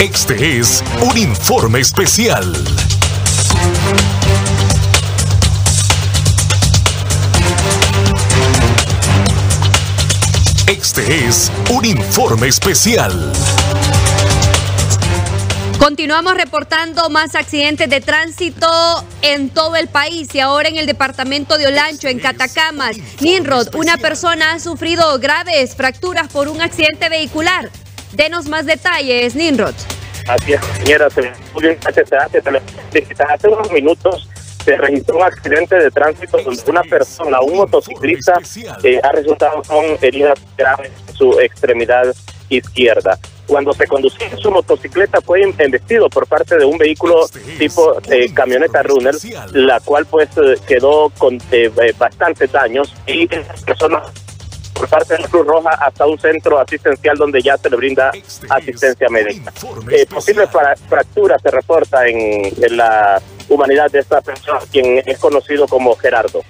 Este es un informe especial. Este es un informe especial. Continuamos reportando más accidentes de tránsito en todo el país y ahora en el departamento de Olancho, en Catacamas. Ninrod, una persona ha sufrido graves fracturas por un accidente vehicular. Denos más detalles, Ninrod. Así es, señora, hace unos minutos se registró un accidente de tránsito donde una persona, un motociclista, eh, ha resultado con heridas graves en su extremidad izquierda. Cuando se conducía su motocicleta fue investido por parte de un vehículo tipo eh, camioneta runner, la cual pues eh, quedó con bastantes daños y las personas por parte de la Cruz Roja hasta un centro asistencial donde ya se le brinda asistencia médica. Eh, posibles fracturas se reporta en, en la humanidad de esta persona, quien es conocido como Gerardo.